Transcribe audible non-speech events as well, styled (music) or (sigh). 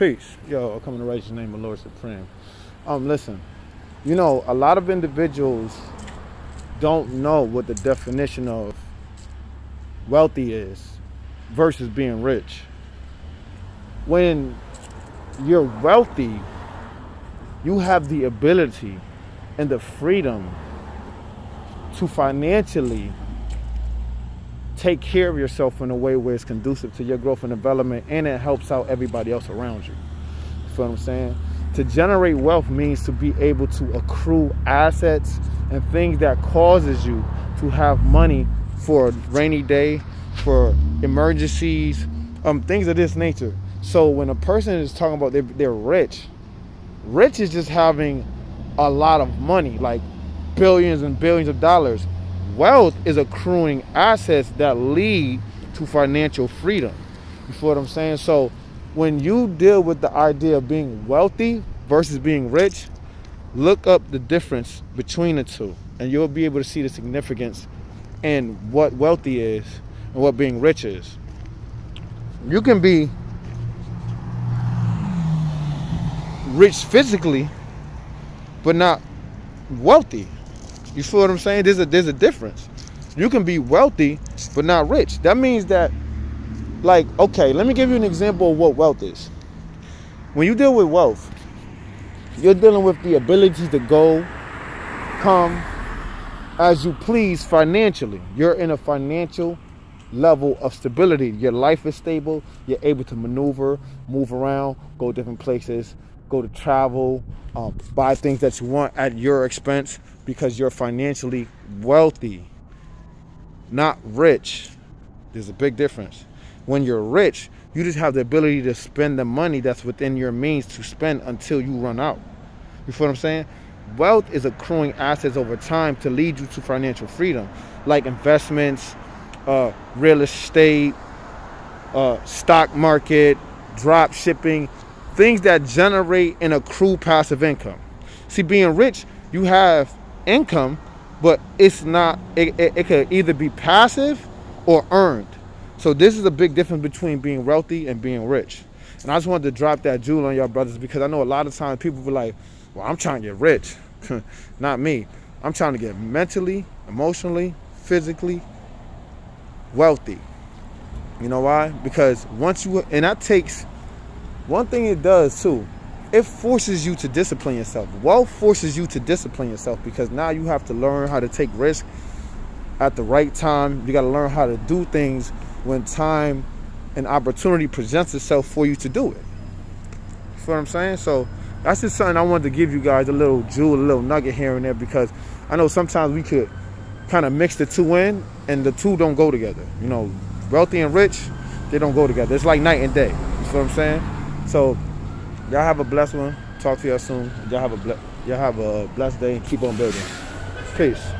Peace. Yo, I'm coming to raise the name of Lord Supreme. Um, listen, you know, a lot of individuals don't know what the definition of wealthy is versus being rich. When you're wealthy, you have the ability and the freedom to financially take care of yourself in a way where it's conducive to your growth and development and it helps out everybody else around you. You feel what I'm saying? To generate wealth means to be able to accrue assets and things that causes you to have money for a rainy day, for emergencies, um, things of this nature. So when a person is talking about they're, they're rich, rich is just having a lot of money, like billions and billions of dollars. Wealth is accruing assets that lead to financial freedom. You feel what I'm saying? So when you deal with the idea of being wealthy versus being rich, look up the difference between the two and you'll be able to see the significance in what wealthy is and what being rich is. You can be rich physically but not wealthy. You feel what I'm saying? There's a there's a difference. You can be wealthy but not rich. That means that like okay, let me give you an example of what wealth is. When you deal with wealth, you're dealing with the ability to go come as you please financially. You're in a financial level of stability. Your life is stable. You're able to maneuver, move around, go different places, go to travel, um, buy things that you want at your expense because you're financially wealthy, not rich. There's a big difference. When you're rich, you just have the ability to spend the money that's within your means to spend until you run out. You feel what I'm saying? Wealth is accruing assets over time to lead you to financial freedom, like investments, uh, real estate, uh, stock market, drop shipping, things that generate and accrue passive income. See, being rich, you have income, but it's not, it, it, it could either be passive or earned. So this is a big difference between being wealthy and being rich. And I just wanted to drop that jewel on y'all brothers because I know a lot of times people be like, well, I'm trying to get rich. (laughs) not me. I'm trying to get mentally, emotionally, physically wealthy. You know why? Because once you, and that takes one thing it does too, it forces you to discipline yourself. Wealth forces you to discipline yourself because now you have to learn how to take risk at the right time. You got to learn how to do things when time and opportunity presents itself for you to do it. You feel what I'm saying? So that's just something I wanted to give you guys a little jewel, a little nugget here and there because I know sometimes we could kind of mix the two in and the two don't go together. You know, wealthy and rich, they don't go together. It's like night and day. You feel what I'm saying? So y'all have a blessed one. Talk to y'all soon. Y'all have a y'all have a blessed day and keep on building. Peace.